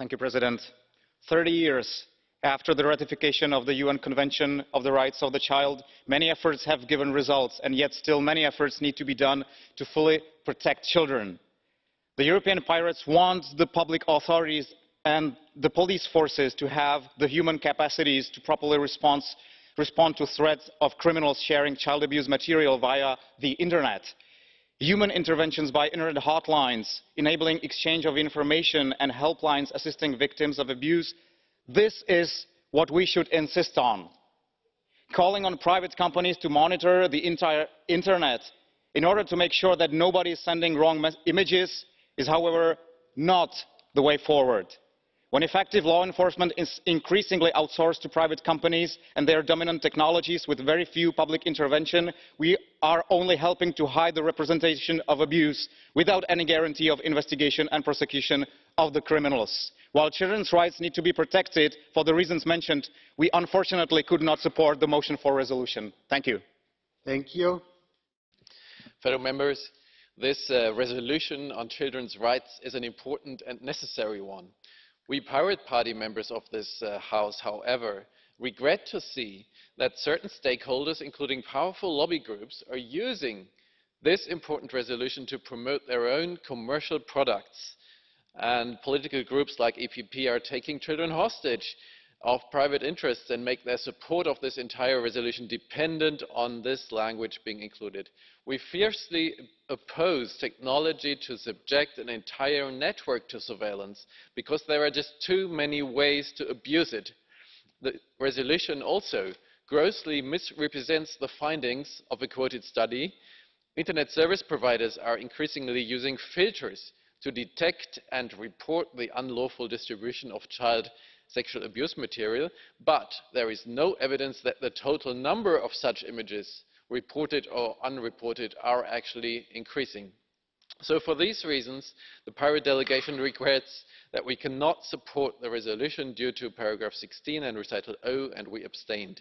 Mr President, 30 years after the ratification of the UN Convention on the Rights of the Child, many efforts have given results, and yet still many efforts need to be done to fully protect children. The European pirates want the public authorities and the police forces to have the human capacities to properly respond to threats of criminals sharing child abuse material via the internet. Human interventions by internet hotlines, enabling exchange of information and helplines assisting victims of abuse this is what we should insist on. Calling on private companies to monitor the entire internet in order to make sure that nobody is sending wrong images is, however, not the way forward. When effective law enforcement is increasingly outsourced to private companies and their dominant technologies with very few public intervention, we are only helping to hide the representation of abuse without any guarantee of investigation and prosecution of the criminals while children's rights need to be protected for the reasons mentioned we unfortunately could not support the motion for a resolution. thank you. Thank you. fellow members this uh, resolution on children's rights is an important and necessary one. We pirate party members of this uh, house however regret to see that certain stakeholders including powerful lobby groups are using this important resolution to promote their own commercial products. And political groups like epp are taking children hostage of private interests and make their support of this entire resolution dependent on this language being included. we fiercely oppose technology to subject an entire network to surveillance because there are just too many ways to abuse it. the resolution also grossly misrepresents the findings of a quoted study. internet service providers are increasingly using filters to detect and report the unlawful distribution of child sexual abuse material but there is no evidence that the total number of such images reported or unreported are actually increasing. so for these reasons the pirate delegation regrets that we cannot support the resolution due to paragraph sixteen and recital o and we abstained.